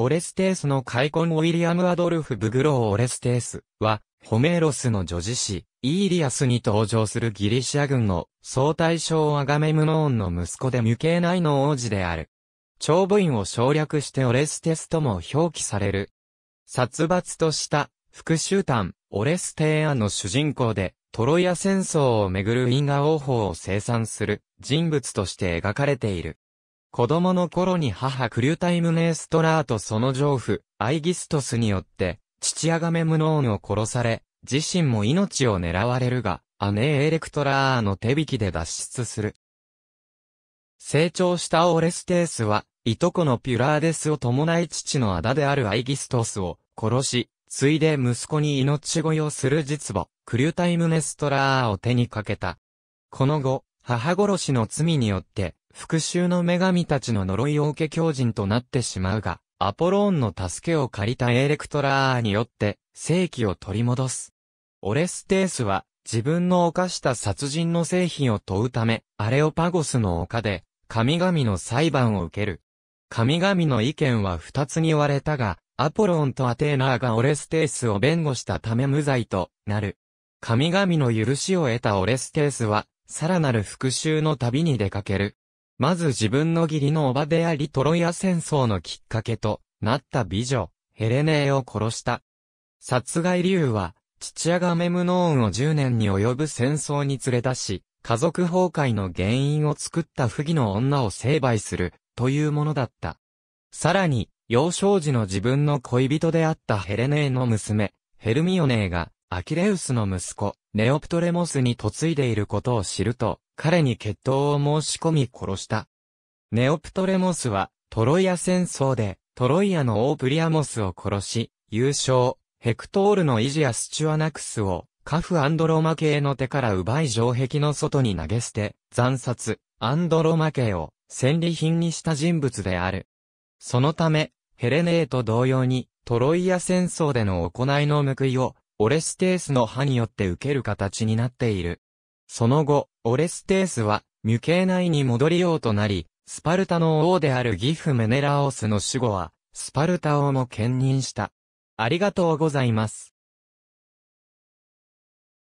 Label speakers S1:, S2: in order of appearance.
S1: オレステースの悔恨ウィリアム・アドルフ・ブグロー・オレステースは、ホメーロスの叙事詩、イーリアスに登場するギリシャ軍の総大将アガメムノーンの息子でミュケーナイの王子である。長母音を省略してオレステスとも表記される。殺伐とした復讐譚、オレステイアの主人公で、トロイア戦争をめぐる因果応報を清算する人物として描かれている。子供の頃に母クリュタイムネーストラーとその情夫、アイギストスによって、父アガメムノーンを殺され、自身も命を狙われるが、姉エレクトラーの手引きで脱出する。成長したオレステースは、いとこのピュラーデスを伴い父の仇であるアイギストスを殺し、ついで息子に命乞いをする実母、クリュタイムネストラーを手にかけた。この後、母殺しの罪によって、復讐の女神たちの呪いを受け強人となってしまうが、アポローンの助けを借りたエレクトラーによって、正気を取り戻す。オレステースは、自分の犯した殺人の正否を問うため、アレオパゴスの丘で、神々の裁判を受ける。神々の意見は二つに割れたが、アポロンとアテーナーがオレステースを弁護したため無罪となる。神々の許しを得たオレステースは、さらなる復讐の旅に出かける。まず自分の義理のおばでありトロイア戦争のきっかけとなった美女、ヘレネーを殺した。殺害理由は、父アガメムノーンを10年に及ぶ戦争に連れ出し、家族崩壊の原因を作った不義の女を成敗する、というものだった。さらに、幼少時の自分の恋人であったヘレネーの娘、ヘルミオネーが、アキレウスの息子、ネオプトレモスに嫁いでいることを知ると、彼に決闘を申し込み殺した。ネオプトレモスは、トロイア戦争で、トロイアの王プリアモスを殺し、勇将ヘクトールの遺児アステュアナクスを、寡婦アンドロマケーの手から奪い城壁の外に投げ捨て、惨殺、アンドロマケーを、戦利品にした人物である。そのため、ヘレネーと同様に、トロイア戦争での行いの報いを、オレステースの刃によって受ける形になっている。その後、オレステースは、ミュケー内に戻りようとなり、スパルタの王であるギフ・メネラオスの守護は、スパルタ王も兼任した。ありがとうございます。